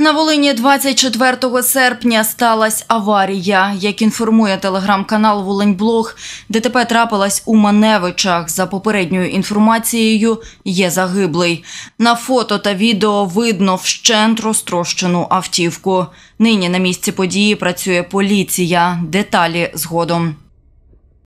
На Волині 24 серпня сталася аварія. Як інформує телеграм-канал Волиньблог, ДТП трапилась у Маневичах. За попередньою інформацією, є загиблий. На фото та відео видно вщент розтрощену автівку. Нині на місці події працює поліція. Деталі згодом.